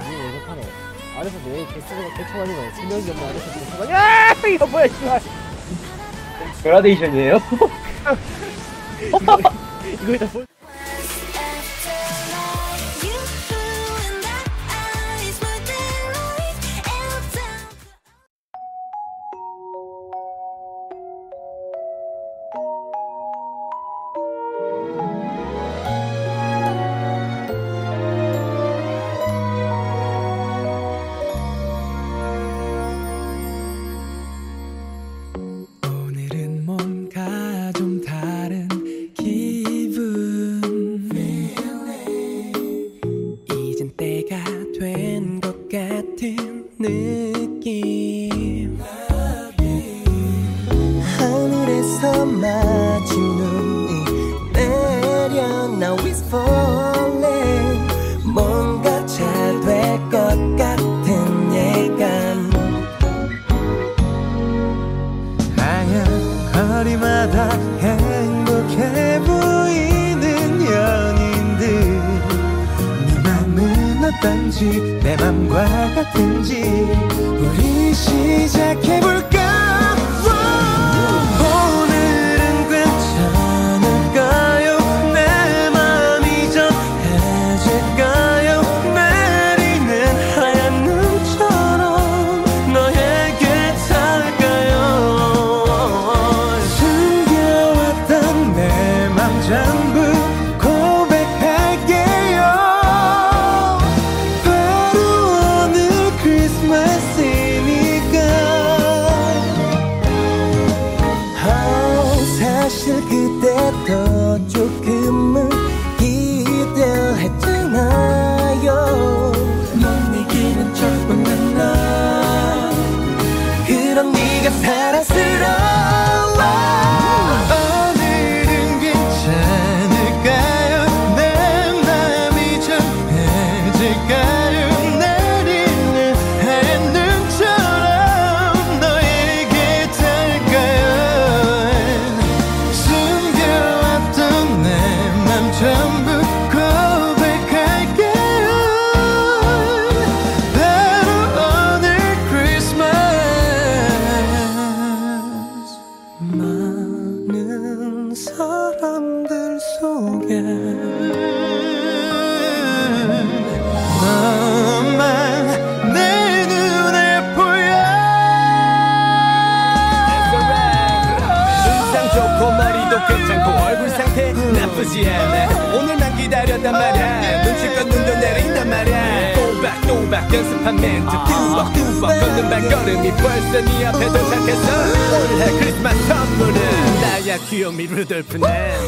왜 못하네 아래서 내 개수가 개쳐가지고 두 명이 없는 아래서 개쳐가 야 이거 뭐야 씨발 그라데이션이에요? 이거 일단 볼 느낌. 하늘에서 마주 눈이 내려 Now it's falling 뭔가 잘 될 것 같은 예감. 하얀 거리마다 어떤지 내 맘과 같은지. 우리 시작해볼까 下雨 나쁘지 않아 오늘만 기다렸단 말야. 눈치껏 눈도 내린단 말야. 또박또박 연습한 멘트. 뚜벅뚜벅 걷는 발걸음이 벌써 네 앞에 도착했어 올해 크리스마스 선물은 나야 귀요미 루돌프네